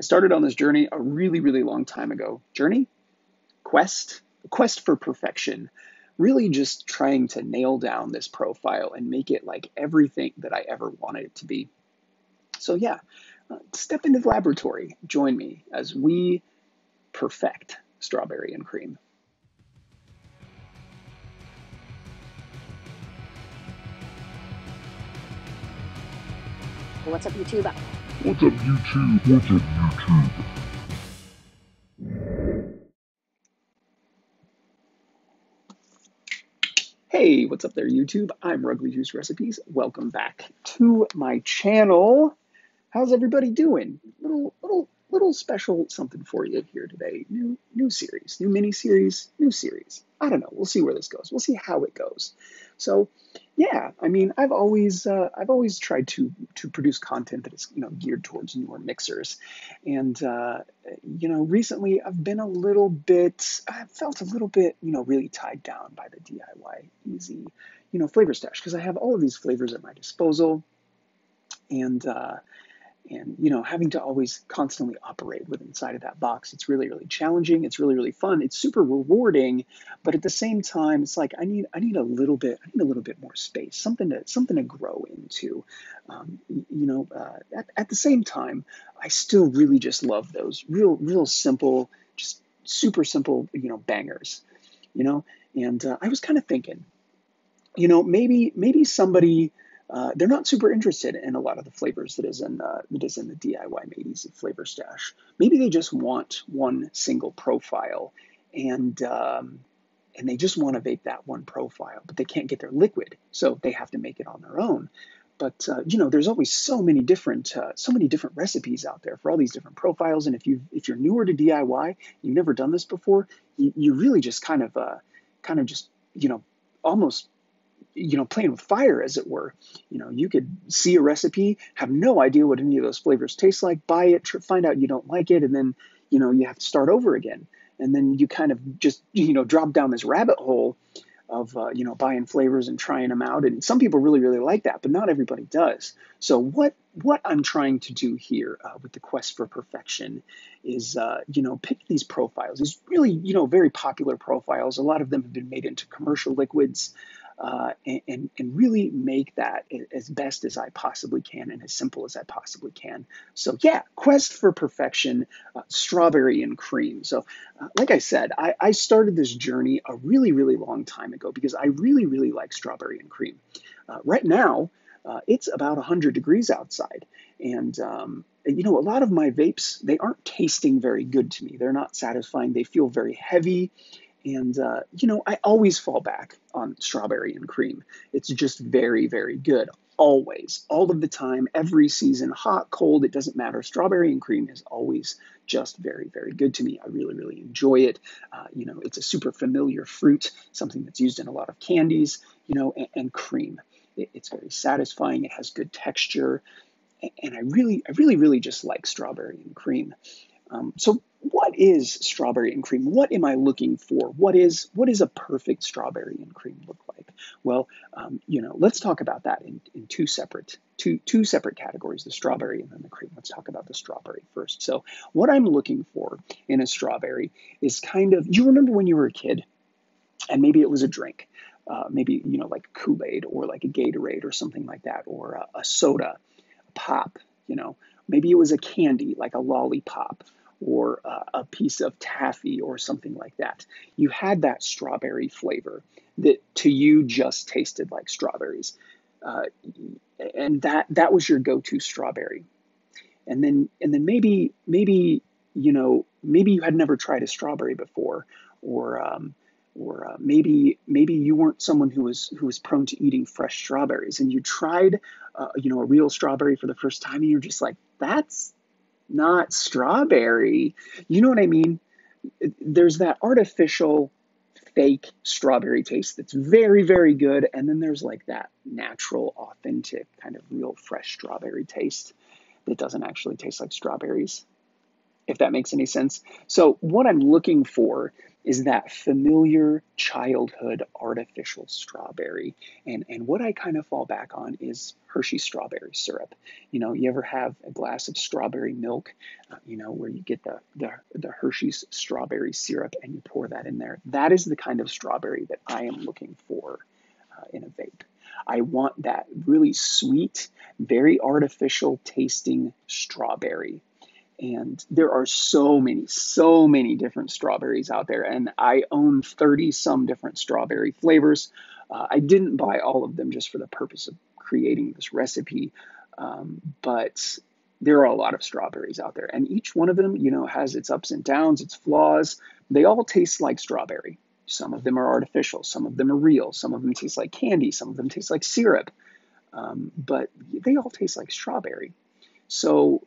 I started on this journey a really, really long time ago. Journey? Quest? Quest for perfection. Really just trying to nail down this profile and make it like everything that I ever wanted it to be. So, yeah, uh, step into the laboratory. Join me as we perfect strawberry and cream. What's up, YouTube? What's up, YouTube? What's up, YouTube? Hey, what's up there, YouTube? I'm Rugly Juice Recipes. Welcome back to my channel. How's everybody doing? Little, little, little special something for you here today. New, new series, new mini series, new series. I don't know. We'll see where this goes. We'll see how it goes. So, yeah, I mean, I've always uh, I've always tried to to produce content that is you know geared towards newer mixers, and uh, you know recently I've been a little bit I've felt a little bit you know really tied down by the DIY easy you know flavor stash because I have all of these flavors at my disposal, and uh, and you know having to always constantly operate with inside of that box it's really really challenging. It's really really fun. It's super rewarding but at the same time it's like i need i need a little bit i need a little bit more space something to something to grow into. Um, you know uh, at, at the same time i still really just love those real real simple just super simple you know bangers you know? And uh, i was kind of thinking you know maybe maybe somebody uh, they're not super interested in a lot of the flavors that is in uh, that is in the DIY Made Easy flavor stash. Maybe they just want one single profile, and um, and they just want to vape that one profile, but they can't get their liquid, so they have to make it on their own. But uh, you know, there's always so many different uh, so many different recipes out there for all these different profiles. And if you if you're newer to DIY, you've never done this before, you, you really just kind of uh, kind of just you know almost you know, playing with fire, as it were. You know, you could see a recipe, have no idea what any of those flavors taste like, buy it, tr- find out you don't like it, and then, you know, you have to start over again. And then you kind of just, you know, drop down this rabbit hole of, uh, you know, buying flavors and trying them out. And some people really, really like that, but not everybody does. So what what I'm trying to do here uh, with the quest for perfection is, uh, you know, pick these profiles. These really, you know, very popular profiles. A lot of them have been made into commercial liquids uh, and, and really make that as best as I possibly can and as simple as I possibly can. So, yeah, Quest for Perfection, uh, strawberry and cream. So, uh, like I said, I, I, started this journey a really, really long time ago because I really, really like strawberry and cream. Uh, right now, uh, it's about 100 degrees outside. And, um, you know, a lot of my vapes, they aren't tasting very good to me. They're not satisfying. They feel very heavy and, uh, you know, I always fall back on strawberry and cream. It's just very, very good. Always, all of the time, every season, hot, cold, it doesn't matter. Strawberry and cream is always just very, very good to me. I really, really enjoy it. Uh, you know, it's a super familiar fruit, something that's used in a lot of candies, you know, and, and cream. It, it's very satisfying. It has good texture. And I really, I really, really just like strawberry and cream. Um, so what is strawberry and cream? What am I looking for? What is what is a perfect strawberry and cream look like? Well, um, you know, let's talk about that in, in two separate two two separate categories: the strawberry and then the cream. Let's talk about the strawberry first. So, what I'm looking for in a strawberry is kind of you remember when you were a kid, and maybe it was a drink. Uh, maybe you know like Kool Aid or like a Gatorade or something like that, or a, a soda, a pop. You know, maybe it was a candy like a lollipop or uh, a piece of taffy or something like that. You had that strawberry flavor that to you just tasted like strawberries. Uh, and that that was your go-to strawberry. And then and then maybe maybe you know maybe you had never tried a strawberry before or um, or uh, maybe maybe you weren't someone who was who was prone to eating fresh strawberries and you tried uh, you know a real strawberry for the first time and you're just like that's not strawberry. You know what I mean? There's that artificial fake strawberry taste that's very, very good. And then there's like that natural, authentic, kind of real fresh strawberry taste that doesn't actually taste like strawberries, if that makes any sense. So, what I'm looking for is that familiar childhood artificial strawberry. And, and what I kind of fall back on is Hershey strawberry syrup. You know, you ever have a glass of strawberry milk, uh, you know, where you get the, the, the Hershey's strawberry syrup and you pour that in there? That is the kind of strawberry that I am looking for uh, in a vape. I want that really sweet, very artificial tasting strawberry and there are so many, so many different strawberries out there. And I own 30 some different strawberry flavors. Uh, I didn't buy all of them just for the purpose of creating this recipe, um, but there are a lot of strawberries out there. And each one of them, you know, has its ups and downs, its flaws. They all taste like strawberry. Some of them are artificial, some of them are real, some of them taste like candy, some of them taste like syrup. Um, but they all taste like strawberry. So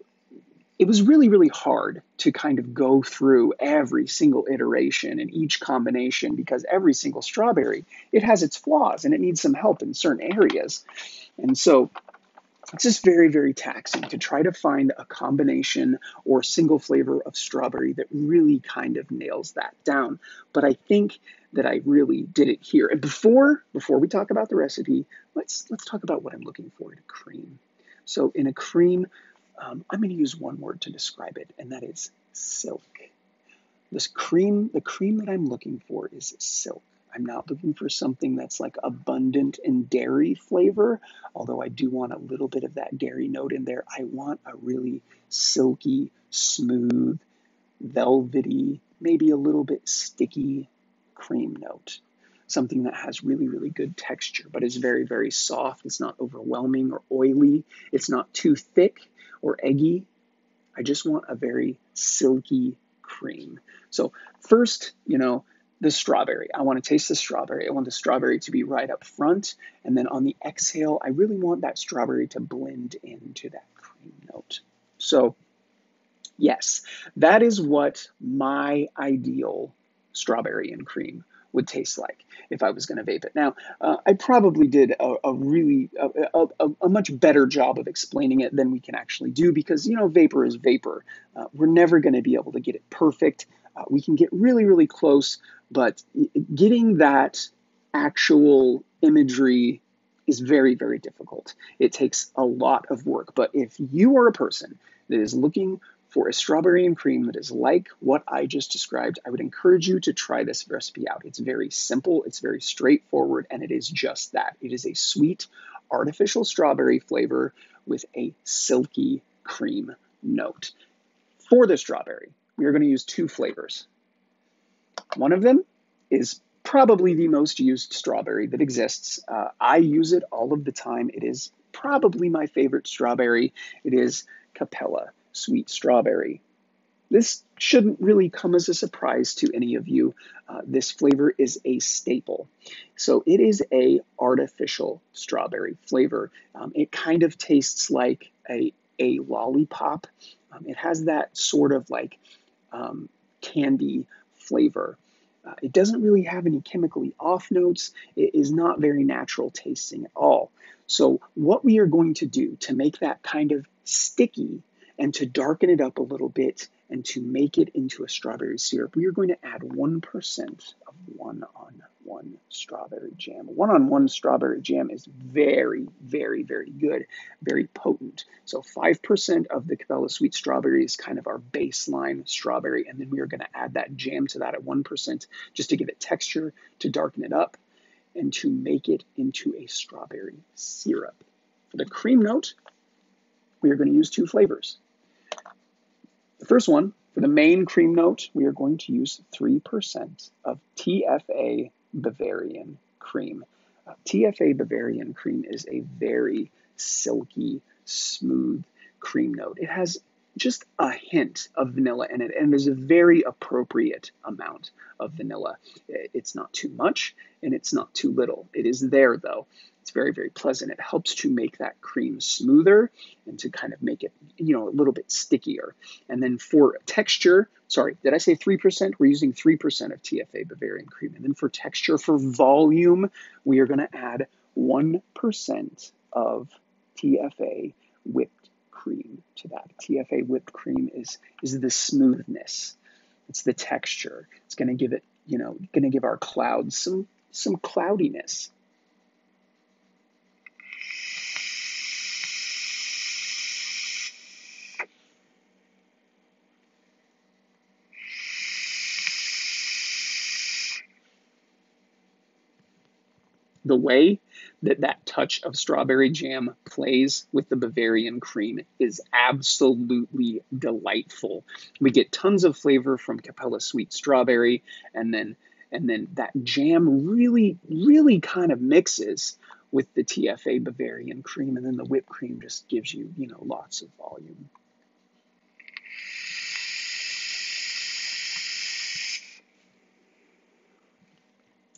it was really, really hard to kind of go through every single iteration and each combination because every single strawberry, it has its flaws and it needs some help in certain areas. And so it's just very, very taxing to try to find a combination or single flavor of strawberry that really kind of nails that down. But I think that I really did it here. And before before we talk about the recipe, let's let's talk about what I'm looking for in a cream. So in a cream, um, I'm going to use one word to describe it, and that is silk. This cream, the cream that I'm looking for is silk. I'm not looking for something that's like abundant in dairy flavor, although I do want a little bit of that dairy note in there. I want a really silky, smooth, velvety, maybe a little bit sticky cream note. Something that has really, really good texture, but is very, very soft. It's not overwhelming or oily. It's not too thick or eggy. I just want a very silky cream. So, first, you know, the strawberry. I want to taste the strawberry. I want the strawberry to be right up front. And then on the exhale, I really want that strawberry to blend into that cream note. So, yes, that is what my ideal strawberry and cream would taste like if I was going to vape it. Now, uh, I probably did a, a really a, a, a, much better job of explaining it than we can actually do because you know vapor is vapor. Uh, we're never going to be able to get it perfect. Uh, we can get really really close, but getting that actual imagery is very very difficult. It takes a lot of work. But if you are a person that is looking for a strawberry and cream that is like what I just described, I would encourage you to try this recipe out. It's very simple, it's very straightforward, and it is just that. It is a sweet, artificial strawberry flavor with a silky cream note. For the strawberry, we are going to use two flavors. One of them is probably the most used strawberry that exists. Uh, I use it all of the time. It is probably my favorite strawberry. It is Capella sweet strawberry. This shouldn't really come as a surprise to any of you. Uh, this flavor is a staple. So it is a artificial strawberry flavor. Um, it kind of tastes like a, a lollipop. Um, it has that sort of like um, candy flavor. Uh, it doesn't really have any chemically off notes. It is not very natural tasting at all. So, what we are going to do to make that kind of sticky and to darken it up a little bit and to make it into a strawberry syrup, we are going to add 1% of one on one strawberry jam. One on one strawberry jam is very, very, very good, very potent. So 5% of the Capella Sweet Strawberry is kind of our baseline strawberry, and then we are going to add that jam to that at 1% just to give it texture, to darken it up, and to make it into a strawberry syrup. For the cream note, we are going to use two flavors. The first one, for the main cream note, we are going to use 3% of TFA Bavarian cream. Uh, TFA Bavarian cream is a very silky, smooth cream note. It has just a hint of vanilla in it, and there's a very appropriate amount of vanilla. It's not too much and it's not too little. It is there though. It's very, very pleasant. It helps to make that cream smoother and to kind of make it, you know, a little bit stickier. And then for texture, sorry, did I say 3%? We're using 3% of TFA Bavarian cream. And then for texture, for volume, we are going to add 1% of TFA whipped cream to that. TFA whipped cream is, is the smoothness. It's the texture. It's going to give it you know, going to give our clouds some some cloudiness. The way that that touch of strawberry jam plays with the Bavarian cream is absolutely delightful. We get tons of flavor from Capella sweet strawberry, and then and then that jam really, really kind of mixes with the TFA Bavarian cream, and then the whipped cream just gives you, you know, lots of volume.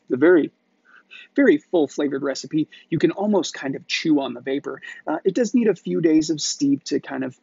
The very very full flavored recipe. You can almost kind of chew on the vapor. Uh, it does need a few days of steep to kind of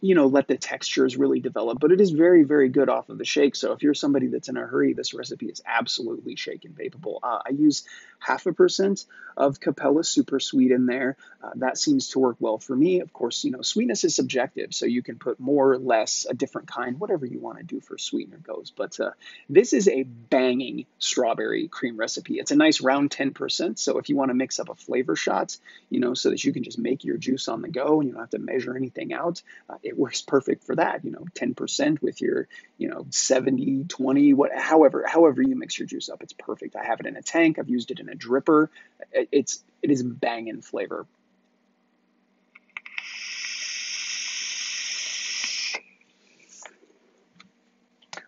you know, let the textures really develop. But it is very, very good off of the shake. So if you're somebody that's in a hurry, this recipe is absolutely shake and vapeable. Uh, I use half a percent of Capella Super Sweet in there. Uh, that seems to work well for me. Of course, you know, sweetness is subjective, so you can put more or less, a different kind, whatever you want to do for sweetener goes. But uh, this is a banging strawberry cream recipe. It's a nice round 10%. So if you want to mix up a flavor shot, you know, so that you can just make your juice on the go and you don't have to measure anything out, uh, it works perfect for that. You know, 10% with your, you know, 70, 20, what, however, however you mix your juice up, it's perfect. I have it in a tank. I've used it in a dripper. It's, it is banging flavor.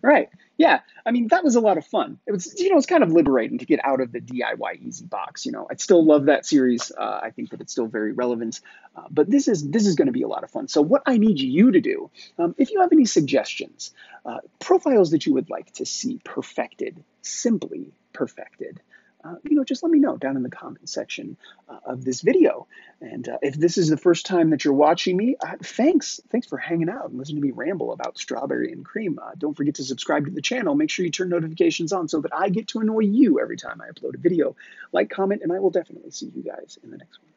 Right. Yeah. I mean, that was a lot of fun. It was, you know, it's kind of liberating to get out of the DIY easy box. You know, I still love that series. Uh, I think that it's still very relevant. Uh, but this is this is going to be a lot of fun. So what I need you to do, um, if you have any suggestions, uh, profiles that you would like to see perfected, simply perfected, uh, you know, just let me know down in the comment section uh, of this video. And uh, if this is the first time that you're watching me, uh, thanks. Thanks for hanging out and listening to me ramble about strawberry and cream. Uh, don't forget to subscribe to the channel. Make sure you turn notifications on so that I get to annoy you every time I upload a video. Like, comment, and I will definitely see you guys in the next one.